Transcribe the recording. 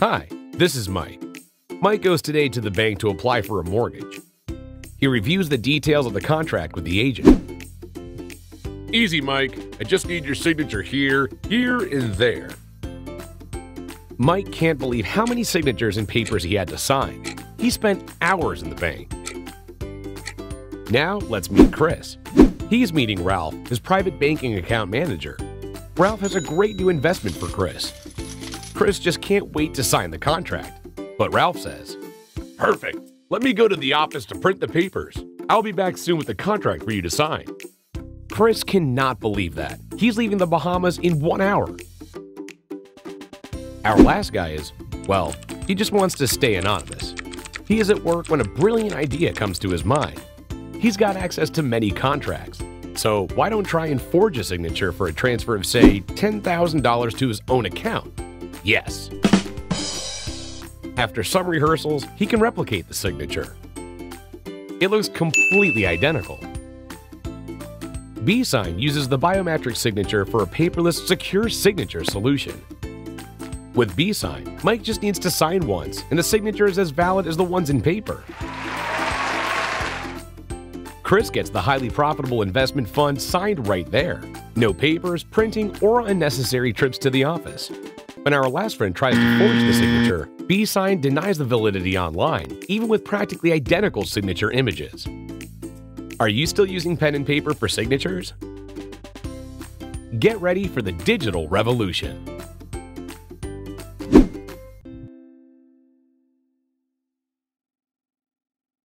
Hi, this is Mike. Mike goes today to the bank to apply for a mortgage. He reviews the details of the contract with the agent. Easy, Mike. I just need your signature here, here, and there. Mike can't believe how many signatures and papers he had to sign. He spent hours in the bank. Now, let's meet Chris. He's meeting Ralph, his private banking account manager. Ralph has a great new investment for Chris. Chris just can't wait to sign the contract. But Ralph says, Perfect. Let me go to the office to print the papers. I'll be back soon with the contract for you to sign. Chris cannot believe that. He's leaving the Bahamas in one hour. Our last guy is, well, he just wants to stay anonymous. He is at work when a brilliant idea comes to his mind. He's got access to many contracts, so why don't try and forge a signature for a transfer of, say, $10,000 to his own account? Yes. After some rehearsals, he can replicate the signature. It looks completely identical. BeSign uses the biometric signature for a paperless, secure signature solution. With BeSign, Mike just needs to sign once, and the signature is as valid as the ones in paper. Chris gets the highly profitable investment fund signed right there. No papers, printing, or unnecessary trips to the office. When our last friend tries to forge the signature, BeSign denies the validity online, even with practically identical signature images. Are you still using pen and paper for signatures? Get ready for the digital revolution.